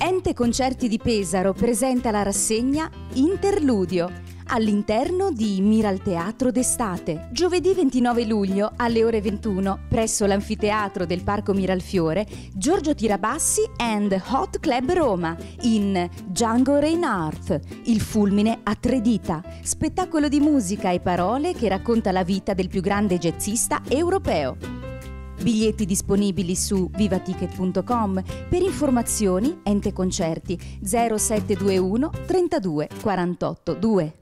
Ente Concerti di Pesaro presenta la rassegna Interludio all'interno di Miral Teatro d'estate. Giovedì 29 luglio alle ore 21 presso l'anfiteatro del Parco Miralfiore Giorgio Tirabassi and Hot Club Roma in Django Reinhardt, Il fulmine a tre dita, spettacolo di musica e parole che racconta la vita del più grande jazzista europeo. Biglietti disponibili su vivaticket.com. Per informazioni, ente concerti 0721 32 48 2.